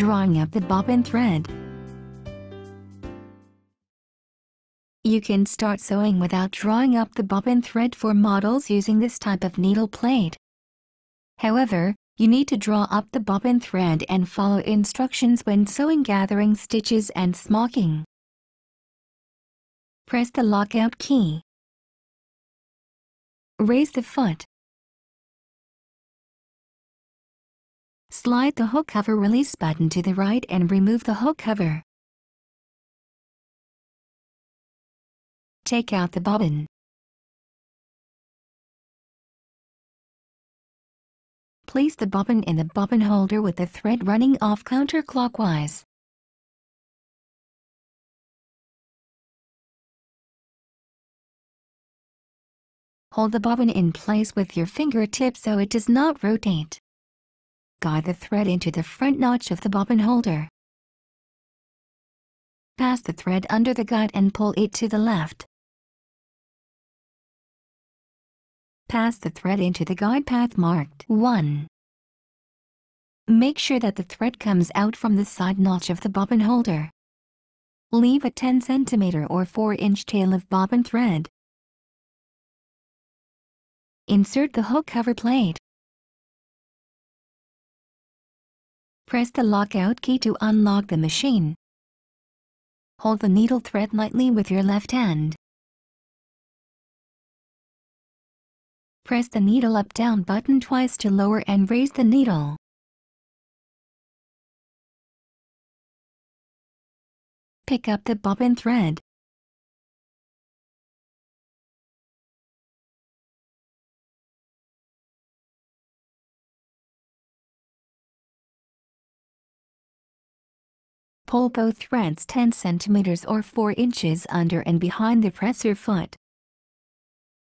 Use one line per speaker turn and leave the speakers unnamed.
Drawing up the bobbin thread. You can start sewing without drawing up the bobbin thread for models using this type of needle plate. However, you need to draw up the bobbin thread and follow instructions when sewing gathering stitches and smocking. Press the lockout key. Raise the foot. Slide the hook cover release button to the right and remove the hook cover. Take out the bobbin. Place the bobbin in the bobbin holder with the thread running off counterclockwise. Hold the bobbin in place with your fingertips so it does not rotate. Guide the thread into the front notch of the bobbin holder. Pass the thread under the guide and pull it to the left. Pass the thread into the guide path marked 1. Make sure that the thread comes out from the side notch of the bobbin holder. Leave a 10 cm or 4 inch tail of bobbin thread. Insert the hook cover plate. Press the lockout key to unlock the machine. Hold the needle thread lightly with your left hand. Press the needle up-down button twice to lower and raise the needle. Pick up the bobbin thread. Pull both threads 10 centimeters or 4 inches under and behind the presser foot.